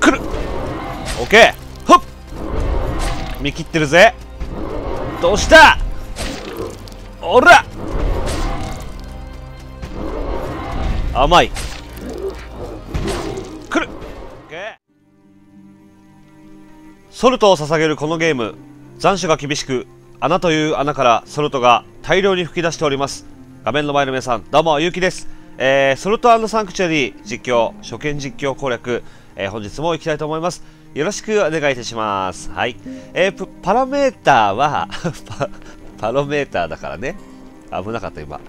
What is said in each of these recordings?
来る。オッケーほっ見切ってるぜ。どうした。おら。甘い。来る。オッケーソルトを捧げるこのゲーム残暑が厳しく穴という穴からソルトが大量に吹き出しております。画面の前の皆さんどうもゆうきです。えー、ソルトサンクチュアリー実況初見実況攻略、えー、本日も行きたいと思いますよろしくお願いいたしますはいえー、パラメーターは パパロメーターだからね危なかった今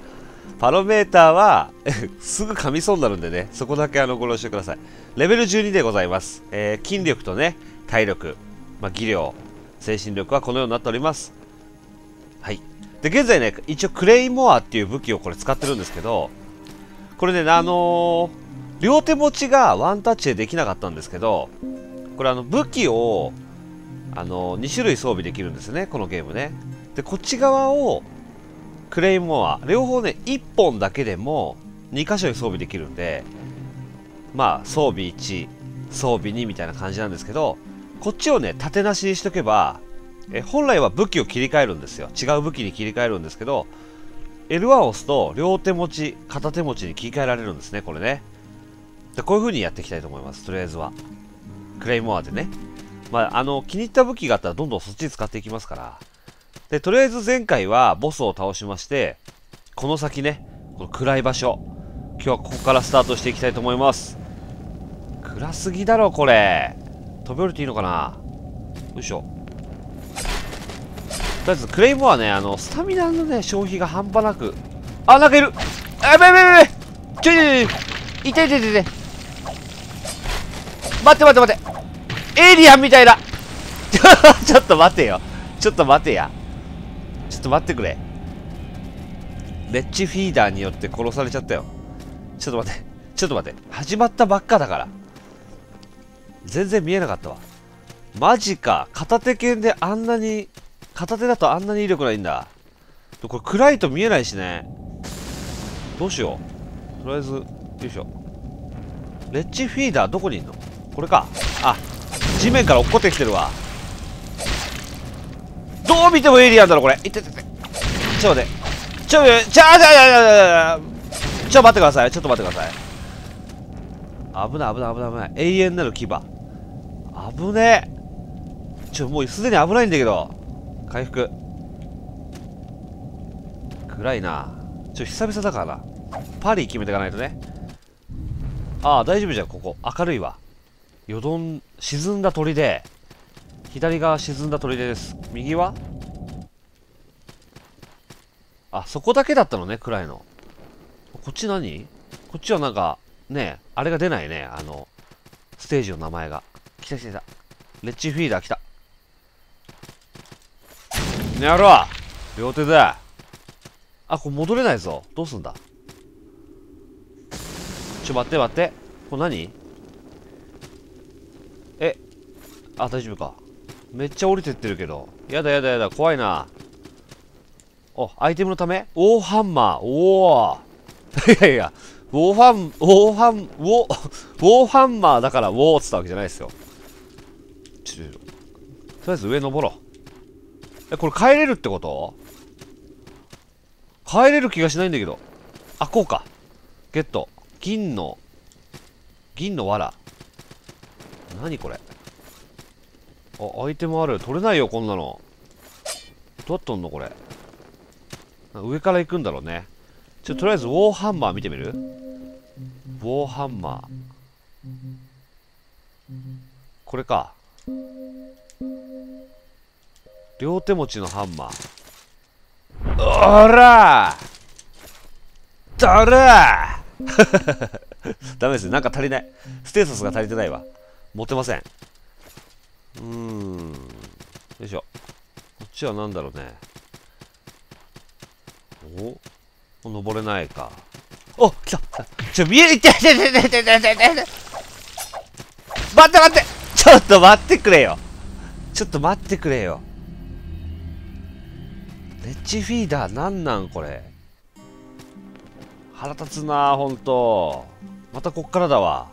パロメーターは すぐ噛みそうになるんでね、そこだけあのご了承ください。レベル12でございます。えー、筋力とね、体力、まあ、技量、精神力はこのようになっております。はい。で、現在ね、一応クレイモアっていう武器をこれ使ってるんですけど、これね、あのー、両手持ちがワンタッチでできなかったんですけど、これあの武器を、あのー、2種類装備できるんですね、このゲームね。で、こっち側をクレイモア両方ね1本だけでも2箇所に装備できるんでまあ装備1装備2みたいな感じなんですけどこっちをね縦なしにしとけばえ本来は武器を切り替えるんですよ違う武器に切り替えるんですけど L1 を押すと両手持ち片手持ちに切り替えられるんですねこれねでこういう風にやっていきたいと思いますとりあえずはクレイモアでねまああの気に入った武器があったらどんどんそっち使っていきますからで、とりあえず前回はボスを倒しまして、この先ね、この暗い場所、今日はここからスタートしていきたいと思います。暗すぎだろ、これ。飛び降りていいのかな？よいしょ。とりあえず、クレイモアね、あの、スタミナのね、消費が半端なく。あ、なんかいるあ、やべやべやべちょいちょいちょい。いていていてい。待って待って待って。エイリアンみたいだ ちょっと待てよ。ちょっと待てや。ちょっと待ってくれ。レッチフィーダーによって殺されちゃったよ。ちょっと待って。ちょっと待って。始まったばっかだから。全然見えなかったわ。マジか。片手剣であんなに、片手だとあんなに威力ないんだ。これ暗いと見えないしね。どうしよう。とりあえず、よいしょ。レッチフィーダーどこにいんの？これか。あ、地面から落っこってきてるわ。どう見てもエイリアンだろこれいってってってちょ待ってちょちょちょちょちょちょ待ってくださいちょっと待ってください危ない危ない危ない危ない永遠なる牙危ねえちょもうすでに危ないんだけど回復。暗いな。ちょ久々だからなパリ決めていかないとね。ああ大丈夫じゃんここ。明るいわ。よどん沈んだ鳥で。左側沈んだ砦です。右は？あそこだけだったのね暗いの。こっち何？こっちはなんかねあれが出ないねあのステージの名前が。来た来た来た。レッチフィーダー来た。やろう。両手だ。あこれ戻れないぞ。どうすんだ？ちょ待って待って。これ何？えあ大丈夫か。めっちゃ降りてってるけど。やだやだやだ、怖いな。お、アイテムのため？ウォーハンマー。おお。いやいや、ウォーファン、ウォーファン、ウォ、ウォーハンマーだからウォーっつったわけじゃないですよ。ちょ、とりあえず上登ろう。え、これ帰れるってこと？帰れる気がしないんだけど。あ、こうか。ゲット。銀の、銀の藁。何これ？あ、アイテムある。取れないよ、こんなの。どうやってんのこれ？上から行くんだろうね。ちょ、とりあえず、ウォーハンマー見てみる？ウォーハンマー。これか。両手持ちのハンマー。おらだら ダメですね。なんか足りない。ステータスが足りてないわ。持てません。うーん。よいしょ。こっちは何だろうね。お？登れないか。お来たちょ、見えるって待って待ってちょっと待ってくれよちょっと待ってくれよ。レッチフィーダーなんなんこれ。腹立つなほんと。またこっからだわ。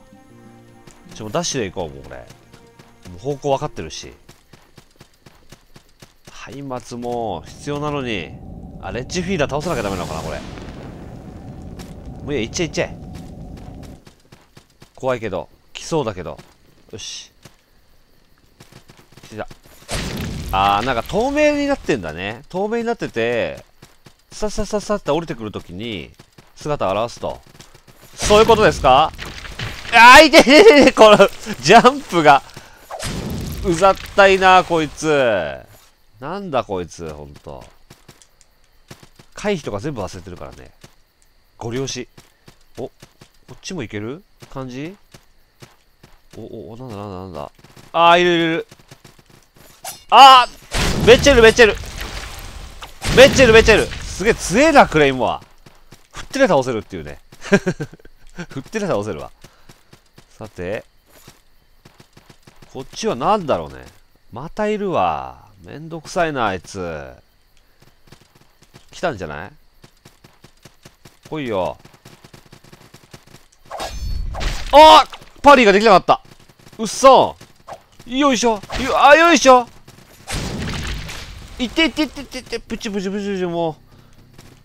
ちょ、もうダッシュで行こう、もうこれ。もう方向分かってるし。松明も必要なのに。あ、レッジフィーダー倒さなきゃダメなのかな、これ。もういいや、行っちゃえいっちゃえ。怖いけど。来そうだけど。よし。来た。あー、なんか透明になってんだね。透明になってて、さっさっさっさって降りてくるときに、姿を現すと。そういうことですか？あー、いてててこの、ジャンプが、うざったいな、こいつ。なんだこいつ、ほんと。回避とか全部忘れてるからね。ご了承。お、こっちもいける？感じ？お、お、なんだなんだなんだ。あー、いるいるいる。あーめっちゃいるめっちゃいるめっちゃいるめっちゃいるすげえ強えな、クレイモア。振ってりゃ倒せるっていうね。振ってりゃ倒せるわ。さて。こっちは何だろうね。またいるわ。めんどくさいな、あいつ。来たんじゃない？来いよ。あパリーができなかった。うっそよいしょよあ、よいしょいっていっていっていっていってプチプチプチプチも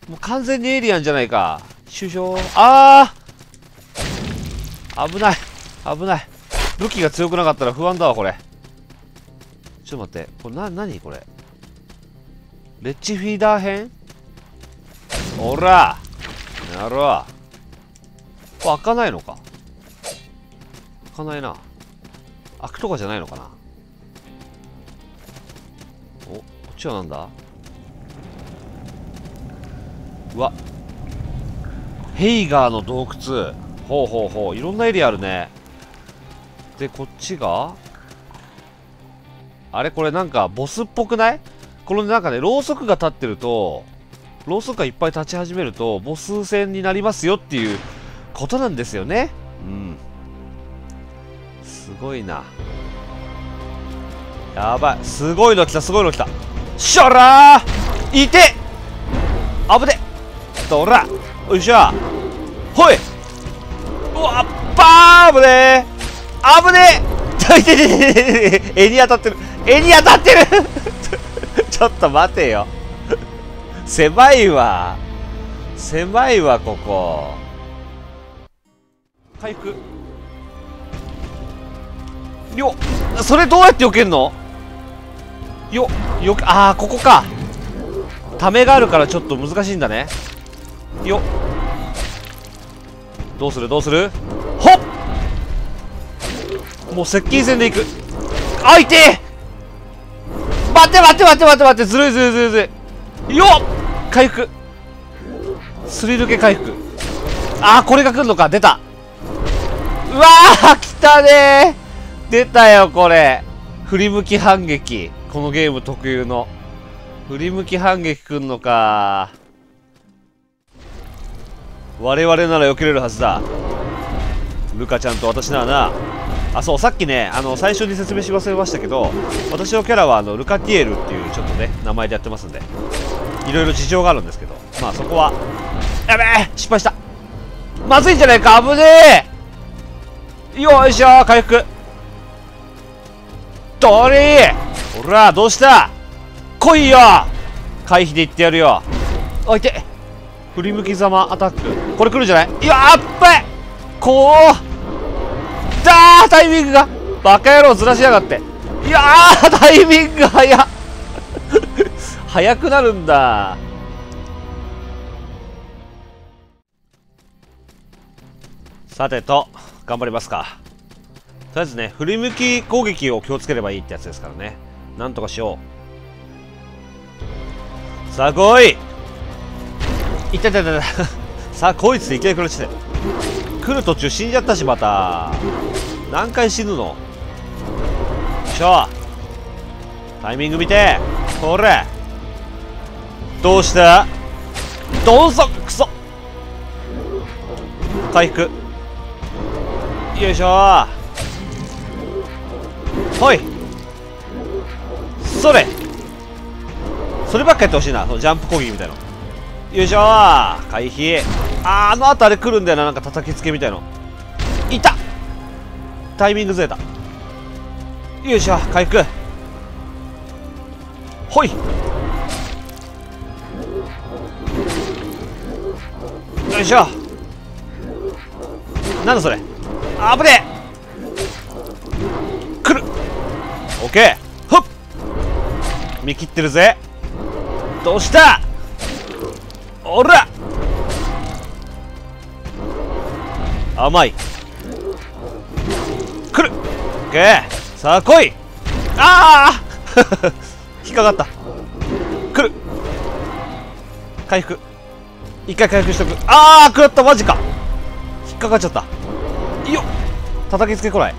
うもう完全にエイリアンじゃないか。首相。ああ危ない。危ない。武器が強くなかったら不安だわこれ。ちょっと待って。これな何？これ。レッチフィーダー編？おら！やろう。これ開かないのか。開かないな。開くとかじゃないのかな。ちはなんだ？うわ。ヘイガーの洞窟。ほうほうほう。いろんなエリアあるね。でこっちが？あれ？これなんかボスっぽくない？このなんかねろうそくが立ってるとろうそくがいっぱい立ち始めるとボス戦になりますよっていうことなんですよね。うん。すごいな。やばい。すごいの来たすごいの来た。しょらーいて危ねどらよいしょほいうわバー危ねー危ねえいてててててに当たってる絵に当たってるちょっと待てよ狭いわ狭いわここ回復よそれどうやって避けんのよっよくああここか。ためがあるからちょっと難しいんだね。よ。どうする？どうする？ほっ！もう接近戦でいく。あいて待って待って待って待って待って。ずるいずるいずるいずるい。よっ！回復。すり抜け回復。ああこれが来るのか。出た。うわー来たね出たよこれ。振り向き反撃。このゲーム特有の。振り向き反撃くんのか。我々なら避けれるはずだ。ルカちゃんと私ならな。あそうさっきねあの最初に説明し忘れましたけど私のキャラはあのルカティエルっていうちょっとね名前でやってますんでいろいろ事情があるんですけどまあそこはやべえ失敗した。まずいんじゃないか危ねえ。よいしょ回復。どれ？ほらどうした？来いよ！回避で言ってやるよ。おいて振り向きざまアタック。これ来るんじゃない？いやあっばい！こう。だータイミングが。バカ野郎ずらしやがって。いやータイミング早っ。早くなるんだ。さてと頑張りますか。とりあえずね振り向き攻撃を気をつければいいってやつですからね。なんとかしよう。さあ来い。いったいったいった。さあこいついきなり来るして。来る途中死んじゃったしまた。何回死ぬの？よいしょタイミング見て。ほれ。どうしたどうぞクソ。回復。よいしょ。ほい。それ。そればっかやってほしいな。そのジャンプ攻撃みたいなよいしょ回避。あーあの後あれ来るんだよな。なんか叩きつけみたいの。いた。タイミングずれた。よいしょ回復。ほい。よいしょなんだそれ。あぶねえ。来る。オッケー。見切ってるぜ。どうした？おら！甘い。来る！オッケー。さあ来い。ああ 引っかかった。来る！回復。一回回復しとく。ああ食らった！マジか。引っかかっちゃった。いいよ叩きつけこない。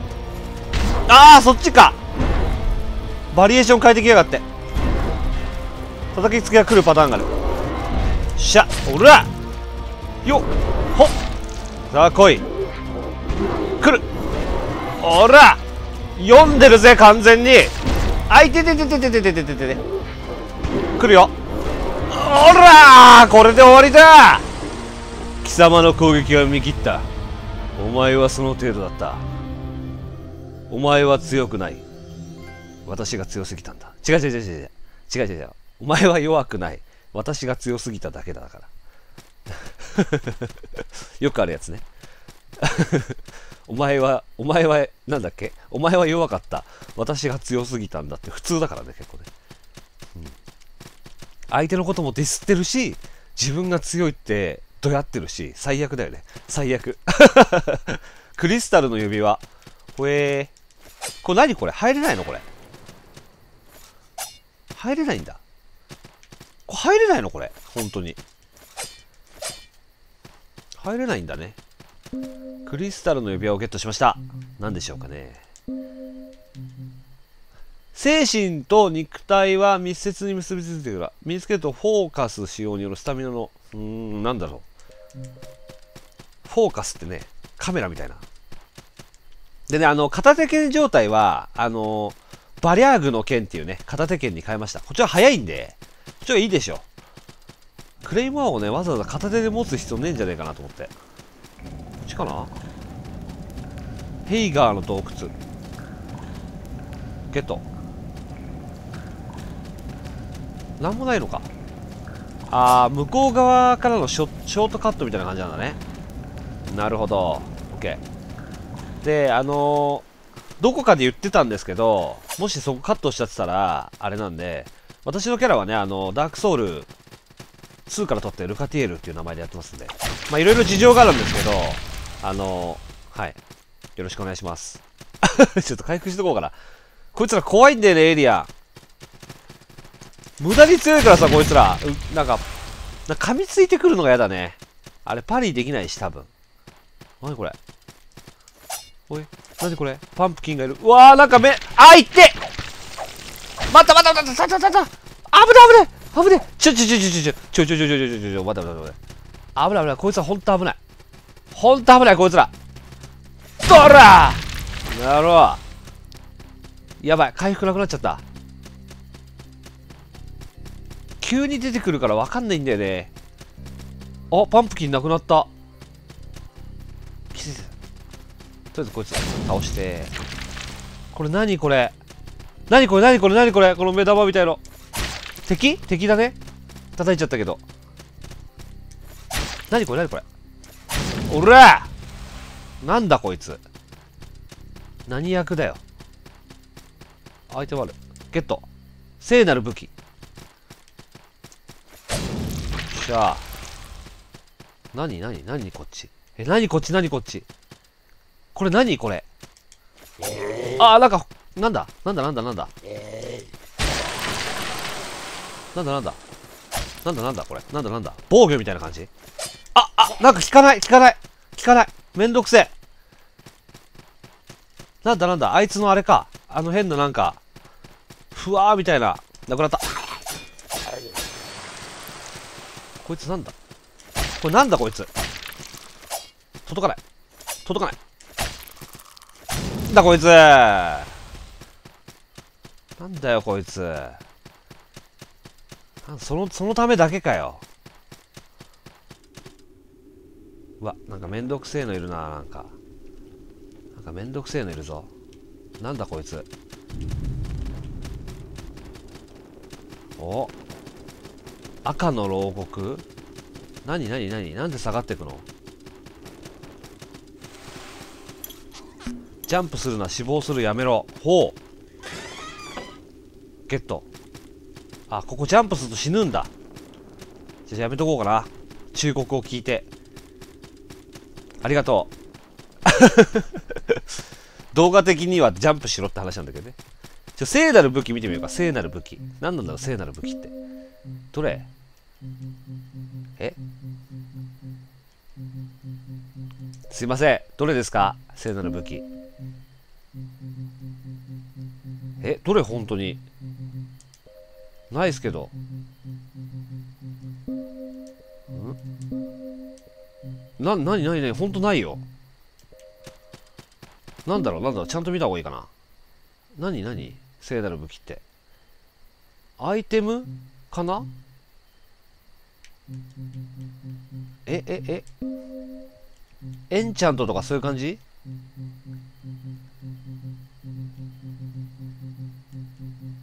ああそっちか。バリエーション変えてきやがって。叩きつけが来るパターンがある。しゃおらよっほっ。さあ来い。来る。おら。読んでるぜ完全に。あいてててててててててて来るよ。おらこれで終わりだ。貴様の攻撃は見切った。お前はその程度だった。お前は強くない。私が強すぎたんだ。違う違う違う違う。違う違う違う。お前は弱くない私が強すぎただけだから よくあるやつね お前は、お前は、なんだっけ？お前は弱かった。私が強すぎたんだって普通だからね、結構ね。うん。相手のこともディスってるし、自分が強いってどやってるし、最悪だよね。最悪。クリスタルの指輪。ほえー。これ何これ？入れないのこれ？入れないんだ。入れないのこれ。本当に。入れないんだね。クリスタルの指輪をゲットしました何でしょうかね精神と肉体は密接に結びついている身につけるとフォーカス使用によるスタミナのうーんなんだろうフォーカスってねカメラみたいなでねあの片手剣状態はあのバリャーグの剣っていうね片手剣に変えましたこっちは早いんでちはいいでしょ。クレイモアをねわざわざ片手で持つ必要ねえんじゃねえかなと思って。こっちかな？ヘイガーの洞窟。ゲット。なんもないのか。あー向こう側からのショショートカットみたいな感じなんだね。なるほど。OK であのー、どこかで言ってたんですけどもしそこカットしちゃってたらあれなんで私のキャラはねあのダークソウル2から取ってルカティエルっていう名前でやってますんでまあいろいろ事情があるんですけどあの、はい。よろしくお願いします。ちょっと回復しとこうかな。こいつら怖いんだよね、エイリアン。無駄に強いからさ、こいつら。なんか、なんか噛みついてくるのが嫌だね。あれ、パリできないし、多分。なにこれ？おい、なにこれ？パンプキンがいる。うわー、なんか目、あ、いって待った待った待った待った待ったない危ない危ない。ちょちょちょちょちょちょちょちょちょちょちょちょ待って待って待って危ない危ないこいつはほんと危ないほんと危ないこいつらどらなろうやばい回復なくなっちゃった急に出てくるから分かんないんだよねあパンプキンなくなったきついとりあえずこいつ倒してこれ何これ何これ何これ何これこの目玉みたいの敵？敵だね。叩いちゃったけど。何これ？何これ？おら！なんだこいつ？何役だよ？アイテムあるゲット。聖なる武器。よっしゃ何？何？何こっち？え何こっち？何こっち？これ何？これ。あーなんかなんだ？なんだ？なんだ？なんだ？なんだなんだ？なんだなんだ？これなんだなんだ？防御みたいな感じ？あ、あ、なんか効かない、効かない、効かない。めんどくせえ。なんだなんだ、あいつのあれか。あの変ななんか、ふわーみたいな、なくなった。こいつなんだ？これなんだこいつ？届かない。届かないなん。だこいつ？なんだよこいつ？その、そのためだけかよ。うわなんかめんどくせえのいるななんか。なんかめんどくせえのいるぞ。なんだこいつ。お。赤の牢獄？何何何？なんで下がってくの？ジャンプするな死亡するやめろ。ほう。ゲット。あここジャンプすると死ぬんだ。じゃあやめとこうかな。忠告を聞いて。ありがとう。動画的にはジャンプしろって話なんだけどね。ちょ聖なる武器見てみようか。聖なる武器。何なんだろう聖なる武器って。どれ？え？すいません。どれですか？聖なる武器。え？どれ本当に？ないっすけど。ん？な、なになになに？ほんとないよ。なんだろう？なんだろう？ちゃんと見た方がいいかな。なになに？聖なる武器って。アイテム？かな？えええ？エンチャントとかそういう感じ？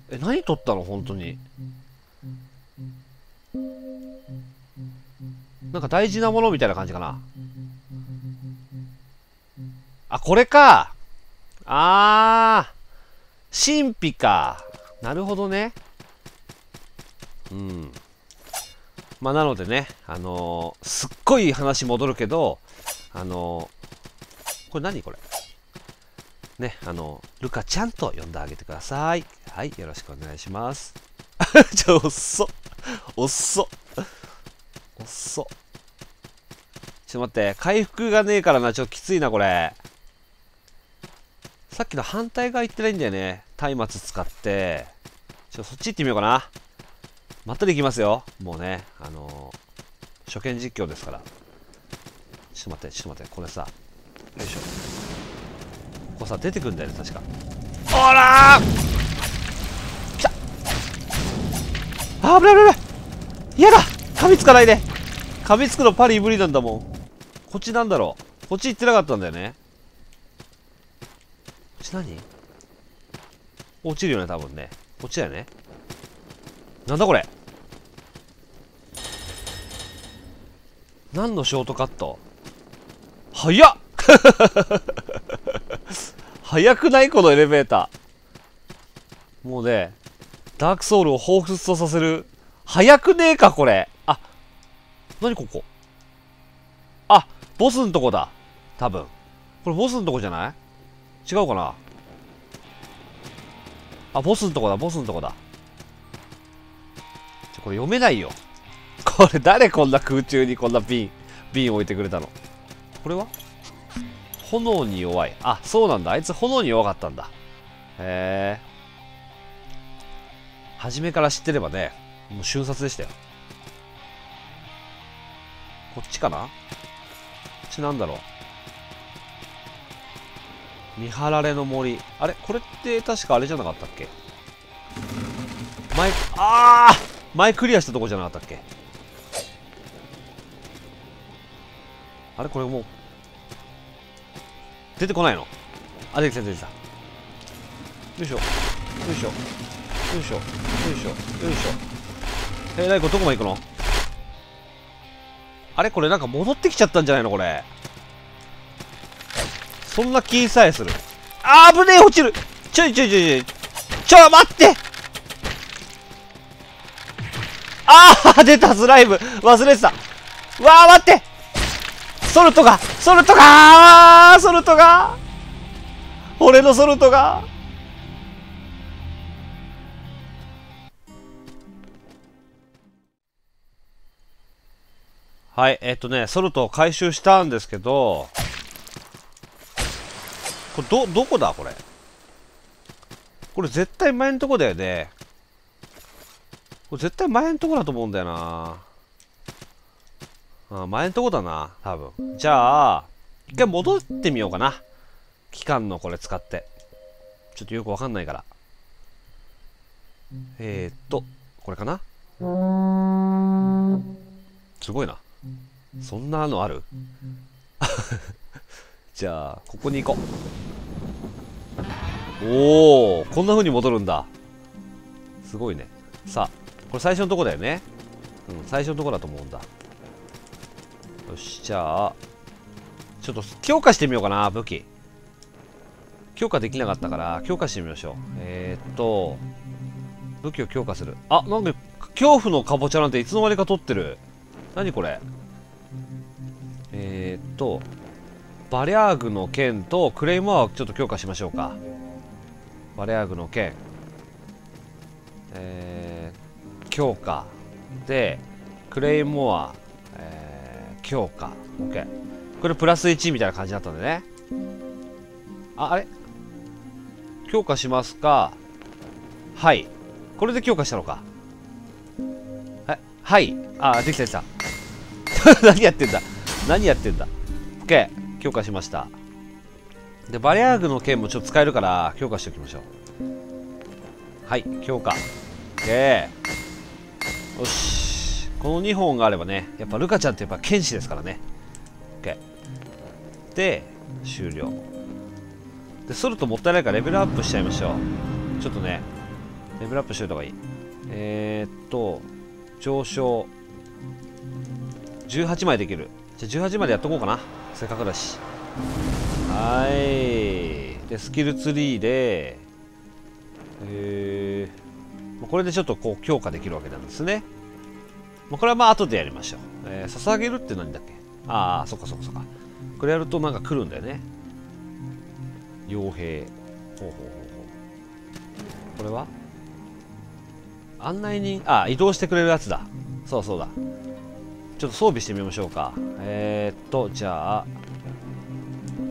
え何取ったの？本当に。なんか大事なものみたいな感じかなあこれかあー神秘かなるほどねうんまあなのでねあのー、すっごい話戻るけどあのー、これ何これ？ね、あの、ルカちゃんと呼んであげてください。はい、よろしくお願いします。ちょ、おっそ。おっそ。おっそ。ちょっと待って、回復がねえからな、ちょっときついな、これ。さっきの反対側行ってないんだよね。松明使って。ちょっと、そっち行ってみようかな。まったり行きますよ。もうね、あのー、初見実況ですから。ちょっと待って、ちょっと待って、これさ。よいしょ。ここさ、出てくんだよね、確か。おらー来たあー、危ない危ない嫌だ噛みつかないで噛みつくのパリ無理なんだもん。こっちなんだろうこっち行ってなかったんだよね。こっち何？落ちるよね、多分ね。こっちだよね。なんだこれ？何のショートカット？早っ 早くない？このエレベーター。もうね、ダークソウルを彷彿とさせる。早くねえか、これ。あ、なにここ？あ、ボスんとこだ。多分。これボスんとこじゃない？違うかな？あ、ボスんとこだ、ボスんとこだ。ちょ、これ読めないよ。これ誰こんな空中にこんな瓶、瓶置いてくれたの？これは？炎に弱い。あ、そうなんだ。あいつ炎に弱かったんだ。へえ。初めから知ってればね、もう瞬殺でしたよ。こっちかな？こっちなんだろう。見張られの森。あれ？これって確かあれじゃなかったっけ？前、ああ前クリアしたとこじゃなかったっけ？あれ？これもう出てこないの？あ、出てきた出てきた。よいしょ。よいしょ。よいしょ。よいしょ。よいしょ。えー、なにこれどこまで行くの？あれこれなんか戻ってきちゃったんじゃないのこれ。そんな気さえする。あー、危ねえ落ちる。ちょいちょいちょいちょい。ちょい、待って。あー出たスライム。忘れてた。わー待って。ソルトがソルトがソルトが俺のソルトがはいえっとねソルトを回収したんですけどこれどどこだこれ？これ絶対前のとこだよねこれ絶対前のとこだと思うんだよなあ前のとこだな、多分。じゃあ、一回戻ってみようかな。期間のこれ使って。ちょっとよくわかんないから。えー、っと、これかな？すごいな。そんなのある？じゃあ、ここに行こう。おおこんな風に戻るんだ。すごいね。さあこれ最初のとこだよね。うん最初のとこだと思うんだ。よしじゃあちょっと強化してみようかな武器。強化できなかったから強化してみましょう。えー、っと武器を強化する。あなんで恐怖のかぼちゃなんていつの間にか取ってる。何これ？えー、っとバリャーグの剣とクレイモアをちょっと強化しましょうか。バリャーグの剣えー、強化。でクレイモア、えー、強化 OK これプラス1みたいな感じだったんでね。ああれ？強化しますか？はい。これで強化したのか？えはい。あできたできた。何やってんだ？何やってんだ？OK 強化しました。でバリアーグの剣もちょっと使えるから強化しておきましょう。はい強化。OK よし。この2本があればねやっぱルカちゃんってやっぱ剣士ですからね。OK で終了。でソルトもったいないからレベルアップしちゃいましょう。ちょっとねレベルアップしといた方がいい。えー、っと上昇。18枚できる。じゃ18までやっとこうかな。せっかくだし。はい。でスキルツリーで。えー、これでちょっとこう強化できるわけなんですね。これはまあ後でやりましょう、えー、捧げるって何だっけ？ああそっかそっかそっか。これやるとなんか来るんだよね。傭兵。ほうほうほうほう。これは？案内人あ移動してくれるやつだ。そうそうだ。ちょっと装備してみましょうか。えー、っとじゃあ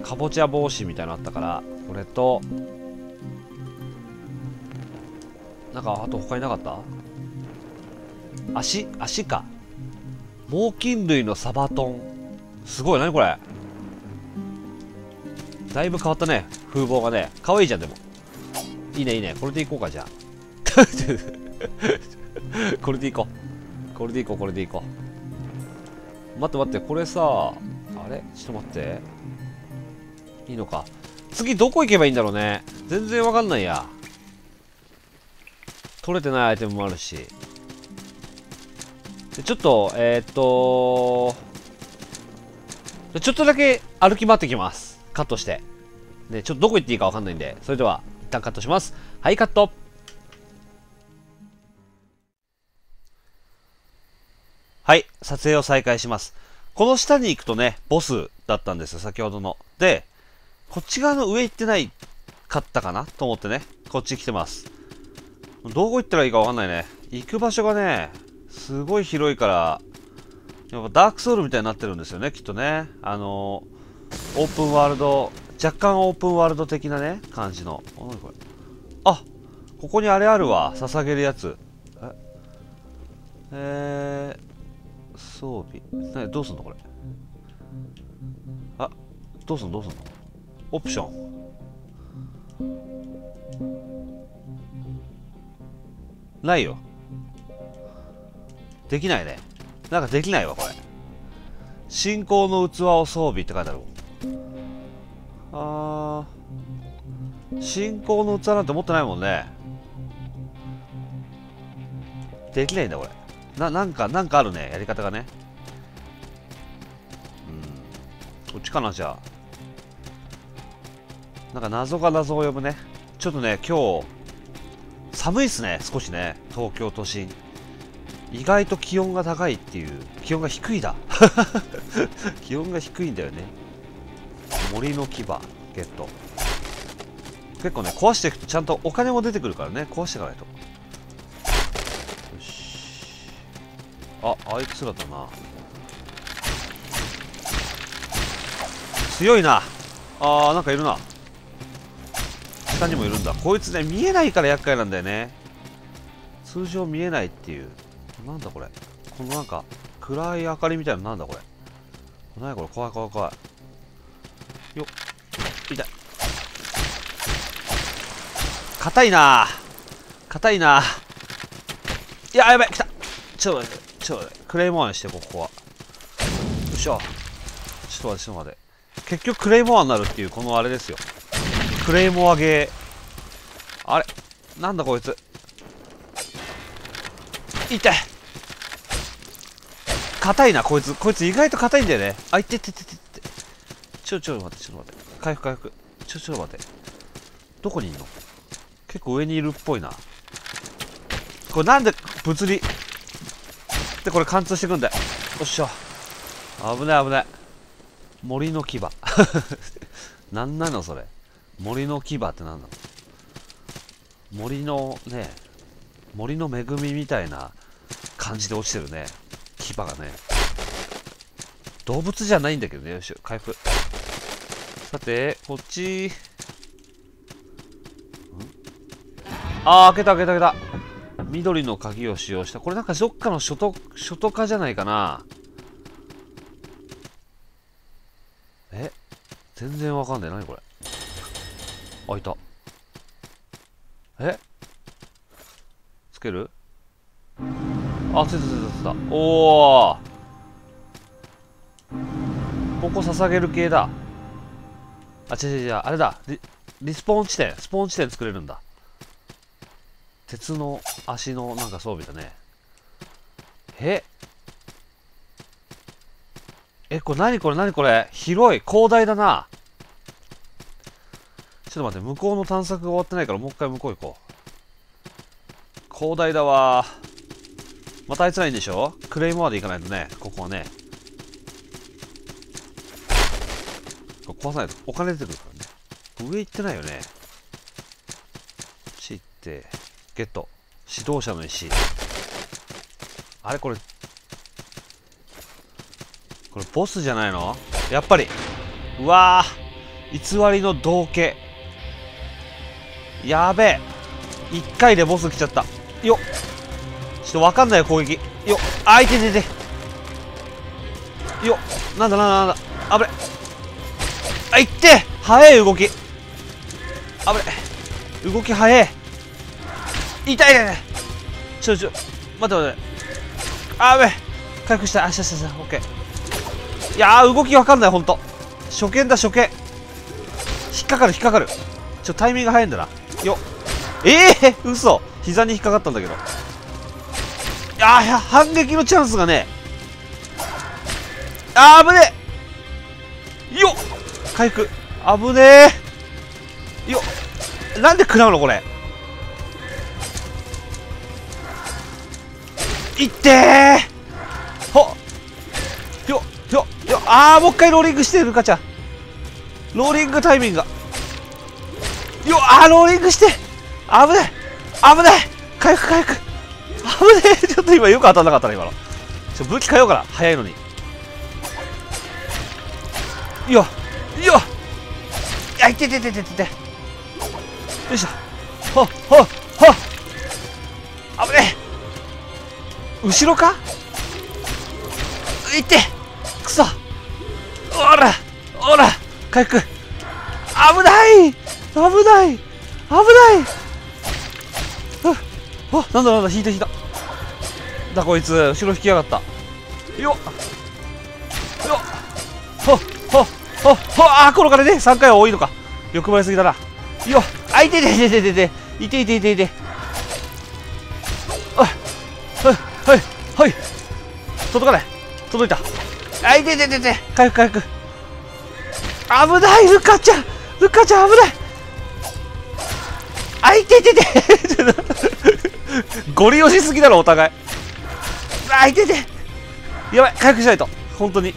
かぼちゃ帽子みたいなのあったからこれとなんかあと他になかった？足？足か。猛禽類のサバトン。すごい。何これ？だいぶ変わったね。風貌がね。可愛いじゃんでも。いいねいいね。これでいこうかじゃあ。これでいこう。これでいこうこれでいこう。待って待ってこれさあれ？ちょっと待って。いいのか。次どこ行けばいいんだろうね。全然わかんないや。取れてないアイテムもあるし。でちょっとえー、っとちょっとだけ歩き回ってきます。カットして。でちょっとどこ行っていいかわかんないんで。それでは一旦カットします。はいカット。はい撮影を再開します。この下に行くとねボスだったんですよ先ほどの。でこっち側の上行ってないかったかな？と思ってねこっち来てます。どこ行ったらいいかわかんないね。行く場所がねすごい広いからやっぱダークソウルみたいになってるんですよねきっとね。あのオープンワールド若干オープンワールド的なね感じの。あこれ？あここにあれあるわ捧げるやつ。ええー、装備。などうすんの？これ。あどうすんの？どうすんの？オプション。ないよ。できないね。なんかできないわこれ。信仰の器を装備って書いてあるあー。信仰の器なんて持ってないもんね。できないんだこれ。ななんかなんかあるねやり方がね。うん。こっちかなじゃあ。なんか謎が謎を呼ぶね。ちょっとね今日寒いっすね少しね。東京都心。意外と気温が高いっていう。気温が低いだ。気温が低いんだよね。森の牙ゲット。結構ね壊していくとちゃんとお金も出てくるからね。壊していかないと。ああいつらだな。強いな。あーなんかいるな。下にもいるんだ。こいつね見えないから厄介なんだよね。通常見えないっていう。なんだこれ。このなんか暗い明かりみたいなのなんだこれ。何これ。怖い怖い怖い。よっ。痛い。硬いな。硬いな。いややばい。来た。ちょっと待って。ちょっとクレイモアにしてここは。よいしょちょっと待ってちょっと待って。結局クレイモアになるっていうこのあれですよ。クレイモアゲー。あれ？なんだこいつ？痛い。硬いなこいつ。こいつ意外と硬いんだよね。あいってってってってって。ちょちょ待ってちょっと待って。回復回復。ちょちょ待って。どこにいんの？結構上にいるっぽいな。これなんで物理でこれ貫通してくんだよ。っしゃ。危ない危ない。森の牙。なんなのそれ。森の牙って何なの。森のね森の恵みみたいな感じで落ちてるね。牙がね。動物じゃないんだけどね。よし回復。さてこっち。ああ開けた開けた開けた。緑の鍵を使用した。これなんかどっかの初等初等化じゃないかな。え？全然わかんない何これ。開いた。え？つける？あついたついたついた。おおここ捧げる系だ。あ違う違う違う。あれだ。リリスポーン地点。スポーン地点作れるんだ。鉄の足のなんか装備だね。ええこれ何これ何これ？広い。広大だな。ちょっと待って向こうの探索が終わってないからもう一回向こう行こう。広大だわ。またあいつらいいんでしょ？クレイモアで行かないとねここはね。壊さないとお金出てくるからね。上行ってないよね。こっち行って。ゲット。指導者の石。あれこれ。これボスじゃないの？やっぱり。うわ偽りの道化。やべえ。1回でボス来ちゃった。よっ。ちょっとわかんない攻撃。よっ。あいてて。てよっ。なんだなんだなんだ。あぶれあいって。早い動き。あぶれ動き早い。痛い痛い痛いちょちょ待って待って。あべ回復した。あしたしたした。オッケー。いやー動きわかんないほんと。初見だ初見。引っかかる引っかかる。ちょタイミング早いんだな。よ。ええー、嘘。膝に引っかかったんだけど。いやー反撃のチャンスがね。あー危ねえ。よっ。回復。危ねえ。よっ。なんで食らうのこれ。いって。ーほよよよあーもう一回ローリングしてるかちゃんローリングタイミングが。よあーローリングして。危ない危ない回復回復。危ねえ。ちょっと今よく当たんなかったな今の。ちょ武器変えようかな。早いのに。よよいやいてててててて。よいしょ。ほっほっほっ。危ねえ。後ろか？いって。くそ。おらおら。回復。危ない。危ない。危ない。あなんだなんだ引いた引いた。だこいつ後ろ引きやがった。よっ。よっ。ほっほっほっほあーこの金ね。3回は多いのか。欲張りすぎだな。よっ。あいてててててて。いていていていて。届かない。届いた。あいてててて。回復回復。危ないルカちゃん。ルカちゃん危ない。あいててて。ゴリ押しすぎだろお互い。あいてて。やばい回復しないと。本当に。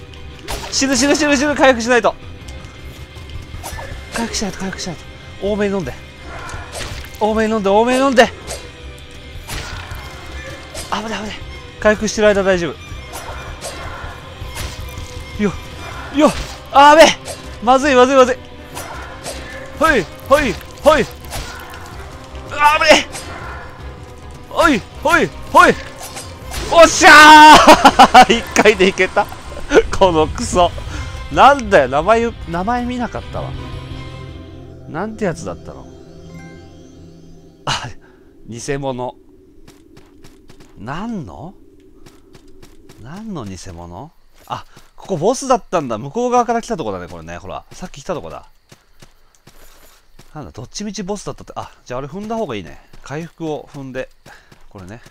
死ぬ死ぬ死ぬ死ぬ回復しないと。回復しないと回復しないと。多めに飲んで。多めに飲んで多めに飲んで。危ない危ない。回復してる間大丈夫よよあーべまずいまずいまずい。はいはいはい。あぶねおいおいおい。おっしゃー。一回でいけた。このクソ。なんだよ名前名前見なかったわ。なんてやつだったの？あ偽物。何の？何の偽物？ここボスだったんだ。向こう側から来たとこだねこれね。ほらさっき来たとこだ。なんだどっちみちボスだったって。あじゃああれ踏んだ方がいいね。回復を踏んで。これね。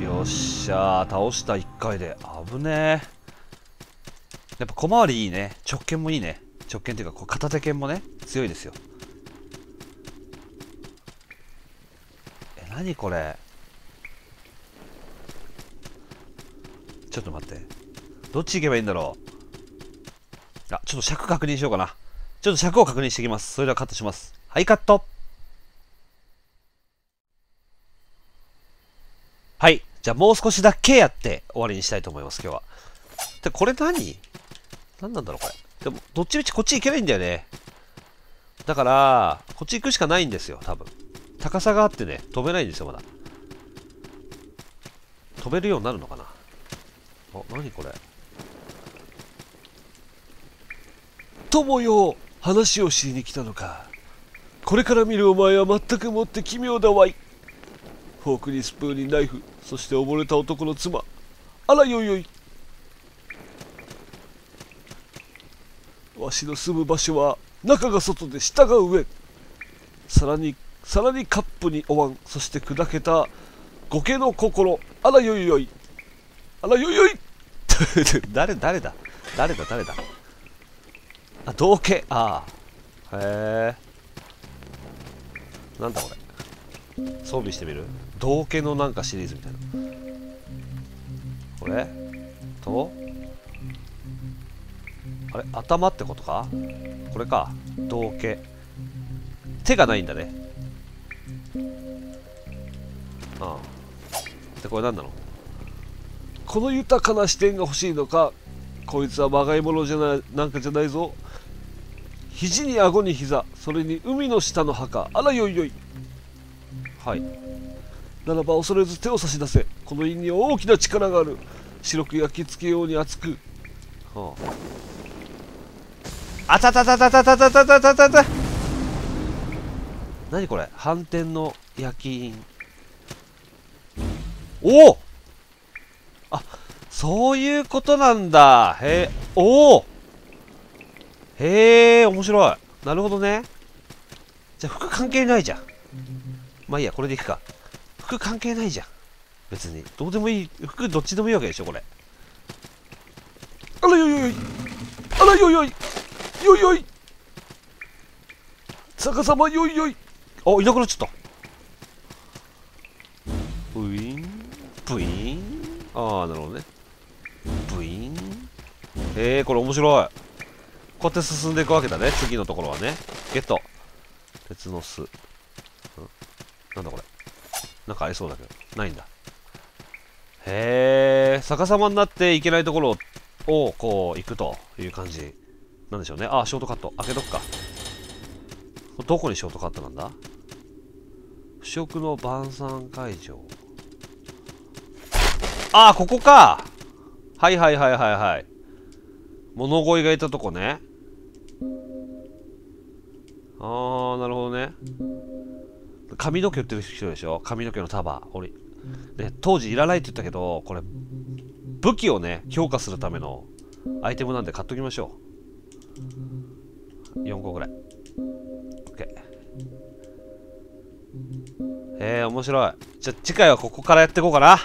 よっしゃー。倒した1回で。危ねえやっぱ小回りいいね。直剣もいいね。直剣っていうかこう片手剣もね。強いですよ。え何これ？ちょっと待って。どっち行けばいいんだろう？あちょっと尺確認しようかな。ちょっと尺を確認していきます。それではカットします。はいカット。はいじゃあもう少しだけやって終わりにしたいと思います今日は。でこれ何？何なんだろうこれ。でも、どっちみちこっち行けないんだよね。だから、こっち行くしかないんですよ、多分。高さがあってね、飛べないんですよ、まだ。飛べるようになるのかな？あ、何これ？友よ、話をしに来たのか。これから見るお前は全くもって奇妙だわい。フォークにスプーンにナイフ、そして溺れた男の妻。あらよいよい。わしの住む場所は中が外で下が上さらにさらにカップにお椀そして砕けた苔の心あらよいよいあらよいよい 誰誰だ？誰だ誰だ？あ道化ああへえ。なんだこれ。装備してみる？道化のなんかシリーズみたいな。これ？と？あれ？頭ってことか？これか。道化手がないんだね。ああ。でこれ何なの？この豊かな視点が欲しいのかこいつはまがいものじゃないなんかじゃないぞ。肘に顎に膝それに海の下の墓あらよいよい。はい。ならば恐れず手を差し出せ。この印に大きな力がある。白く焼き付けように熱く。はあ。あたたたたたたたたたたた。た何これ？反転の焼き印。おお！あそういうことなんだ。へえおお！へえ面白い。なるほどね。じゃあ服関係ないじゃん。まあいいやこれでいくか。服関係ないじゃん。別に。どうでもいい。服どっちでもいいわけでしょこれ。あらよいよい。あらよいよい。よいよい。逆さまよいよい。あいなくなっちゃった。ブイーンブイーンああなるほどね。ブイーンへえこれ面白いこうやって進んでいくわけだね次のところはねゲット鉄の巣、ん、なんだこれなんかありそうだけどないんだへえ逆さまになっていけないところをこう行くという感じなんでしょうね。あ、ショートカット。開けとくか。どこにショートカットなんだ？腐食の晩餐会場。あ、ここかはいはいはいはいはい。物乞いがいたとこね。あー、なるほどね。髪の毛売ってる人でしょ？髪の毛の束。俺、ね、当時いらないって言ったけど、これ、武器をね、強化するためのアイテムなんで買っときましょう。4個ぐらい OK えー、面白いじゃ次回はここからやっていこうかな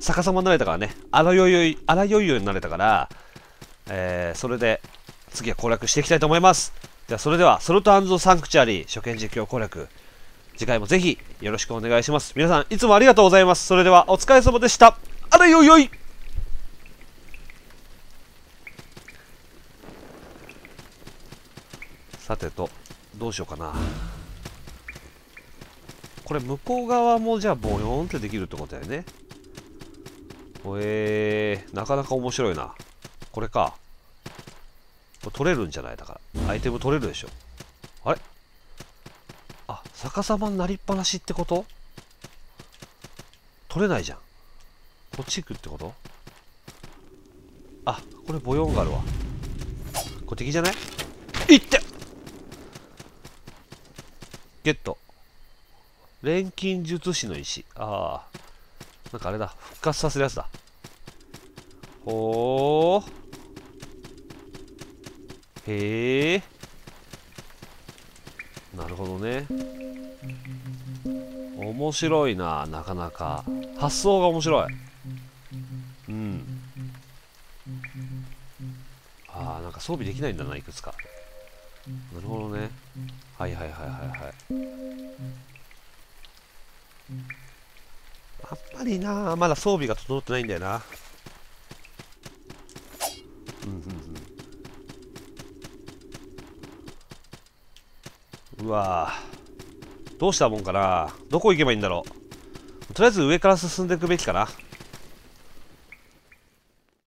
逆さまになれたからねあらよいよいあらよいよいになれたからえー、それで次は攻略していきたいと思います。ではそれではソルトサンクチュアリー初見実況攻略次回もぜひよろしくお願いします。皆さんいつもありがとうございます。それではお疲れ様でした。あらよいよい。さてとどうしようかな。これ向こう側もじゃあボヨーンってできるってことだよねえー、なかなか面白いな。これか。これ取れるんじゃない？だからアイテム取れるでしょあれ？あ逆さまになりっぱなしってこと？取れないじゃんこっち行くってこと？あこれボヨンがあるわこれ敵じゃない？いってゲット。錬金術師の石。ああ。なんかあれだ。復活させるやつだ。ほー。へえ。なるほどね。面白いななかなか。発想が面白い。うん。ああなんか装備できないんだないくつか。なるほどね。はいはいはいはいはい。あんまりなまだ装備が整ってないんだよな。うわどうしたもんかな。どこ行けばいいんだろう。とりあえず上から進んでいくべきかな。